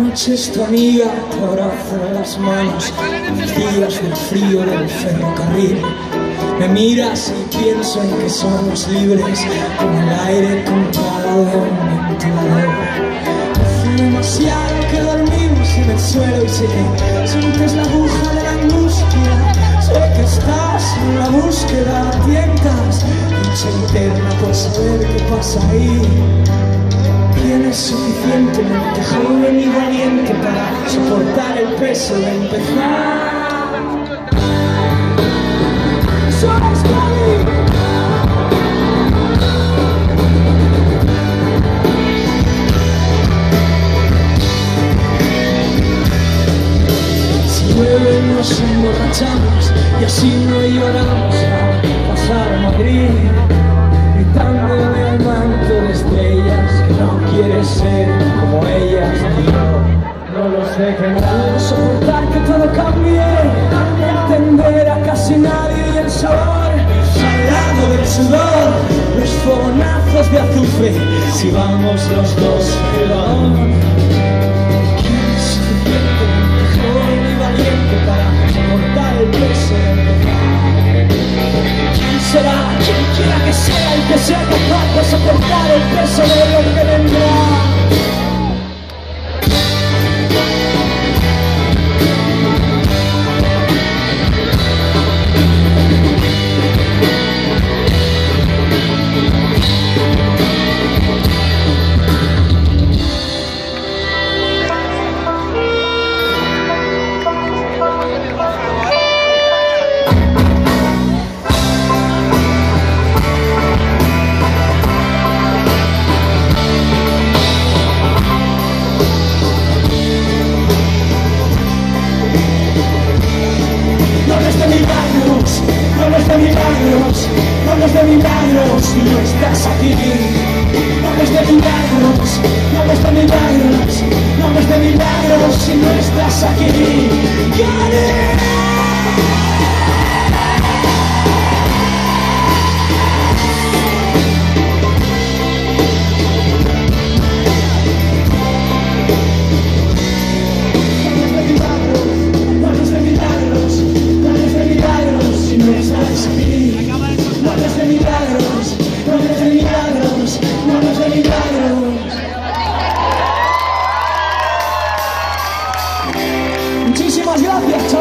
noches tu amiga te abraza las manos, los días del frío del ferrocarril. Me miras y pienso en que somos libres, con el aire controlado de un ventilador. Hace demasiado que dormimos en el suelo y sé que sientes la aguja de la angustia. Sé que estás en la búsqueda, tientas, lucha eterna por saber qué pasa ahí. Tienes suficientemente joven y valiente para soportar el peso de empezar. Si llueve nos emborrachamos y así no lloramos pasar a Madrid ser como ellas y yo no los dejen soportar que todo cambie entender a casi nadie y el sabor salado del sudor los fogonazos de azufre si vamos los dos pelón ¿Quién es suficientemente joven y valiente para soportar el peso? ¿Quién será? Quien quiera que sea el que sea capaz de soportar el peso de aquí. No es de milagros, no es de milagros, no es de milagros si no estás aquí. ¡Quiere! gracias,